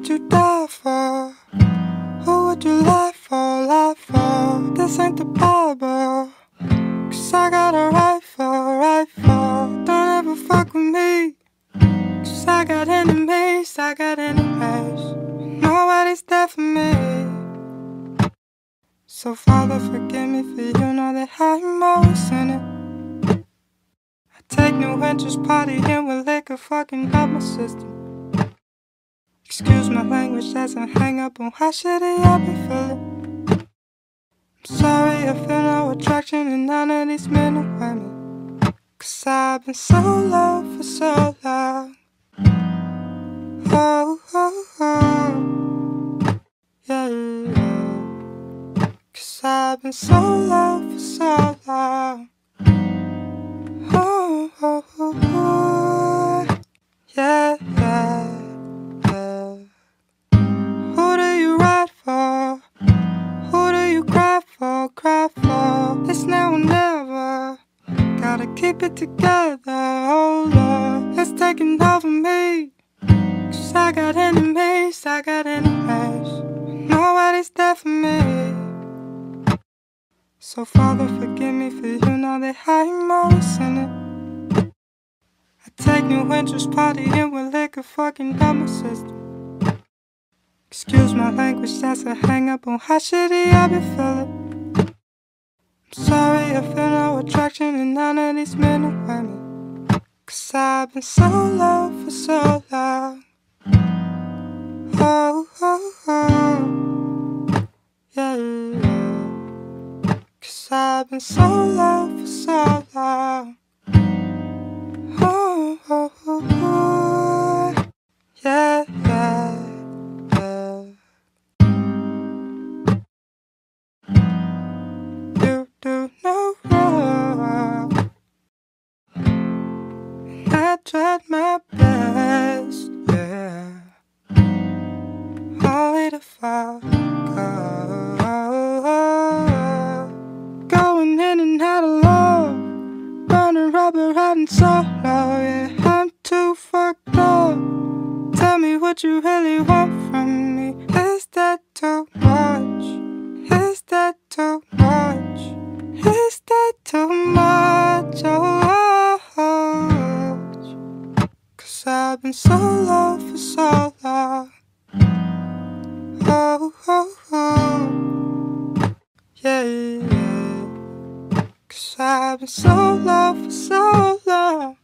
would you die for? Who would you lie for, lie for? This ain't the Bible. Cause I got a rifle, rifle. Don't ever fuck with me. Cause I got enemies, I got enemies. Nobody's there for me. So, Father, forgive me for you know that I'm always in it. I take new interest, party, partying with liquor, fucking up my system. Excuse my language as I hang up on how shitty I be feeling. I'm sorry I feel no attraction in none of these men and women. Cause I've been so low for so long. Oh, oh, oh. Yeah, yeah. Cause I've been so low for so keep it together. Oh Lord, it's taking over me. Cause I got enemies, I got enemies. Nobody's there for me. So Father, forgive me for you know that I'm in it. I take new interest, party partying with liquor, fucking up my system. Excuse my language that's a hang up on how shitty I be feeling. Sorry I feel no attraction in none of these men and women. Cause I've been so low for so long. Oh, oh, oh. Yeah, yeah. Cause I've been so low for so long. Oh, oh, oh, oh. Tried my best, yeah. Only to fall. Going in and out of love. Burning rubber and solo, yeah. I'm too fucked up. Tell me what you really want from So low for solo. Oh, oh, oh. Yeah, yeah. Cause I've been so low for so long.